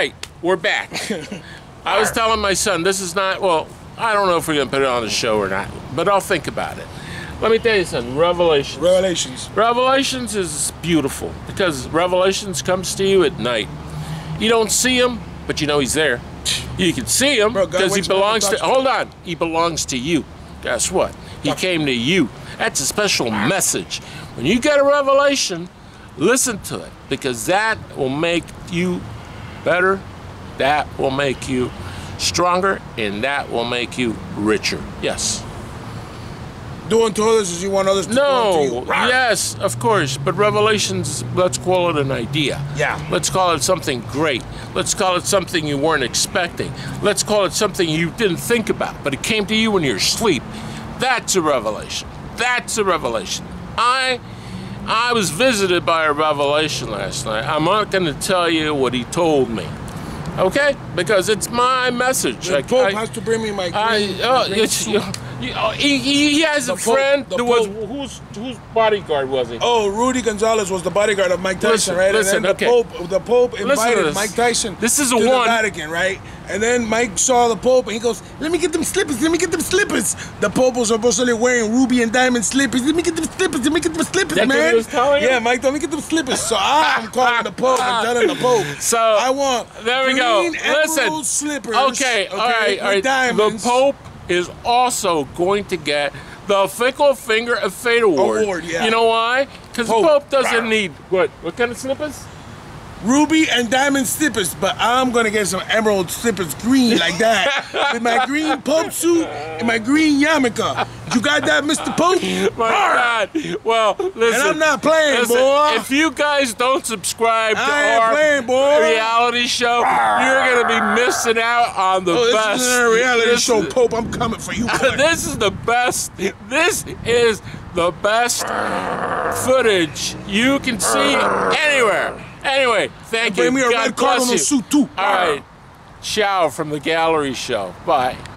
right, we're back. I was telling my son, this is not, well, I don't know if we're going to put it on the show or not, but I'll think about it. Let me tell you something Revelations. Revelations. Revelations is beautiful because Revelations comes to you at night. You don't see him, but you know he's there. You can see him because he wakes me up belongs to hold on, he belongs to you. Guess what? He came to you. That's a special message. When you get a revelation, listen to it because that will make you better, that will make you stronger, and that will make you richer. Yes. Doing unto others as you want others to do unto No, you. Yes, of course, but revelations, let's call it an idea. Yeah. Let's call it something great. Let's call it something you weren't expecting. Let's call it something you didn't think about, but it came to you in your sleep. That's a revelation. That's a revelation. I I was visited by a revelation last night. I'm not going to tell you what he told me. Okay? Because it's my message. The I- Pope I- has to bring me my I, green- oh, green it's, suit. You, you, oh, he, he, he has The a Pope- friend the that was whose whose bodyguard was he? Oh, Rudy Gonzalez was the bodyguard of Mike Tyson, Listen, right? listen, and then okay. the Pope, the Pope invited this. Mike Tyson. This is a to one- the Vatican, right? And then Mike saw the Pope, and he goes, "Let me get them slippers. Let me get them slippers." The Pope was supposedly wearing ruby and diamond slippers. Let me get them slippers. Let me get them slippers, That's what man. he was telling you? Yeah, Mike, let me get them slippers. So I'm calling the Pope and telling the Pope. So, I want there we go. green Listen. emerald slippers. Okay, all right, with all right. Diamonds. The Pope is also going to get the Fickle Finger of Fate Award. Award, yeah. You know why? Because Pope. Pope doesn't need what? What kind of slippers? ruby and diamond slippers, but I'm gonna get some emerald slippers green like that. With my green Pope suit and my green yarmulke. You got that, Mr. Pope? My God. Well, listen. And I'm not playing, listen, boy. If you guys don't subscribe to our playing, reality show, you're gonna be missing out on the Oh, this isn't a reality This show, is- Pope. I'm coming for you. this is the best. This is the best footage you can see anywhere. Anyway, thank you. Bring me a God red cardinal suit too. All right. Ciao from the gallery show. Bye.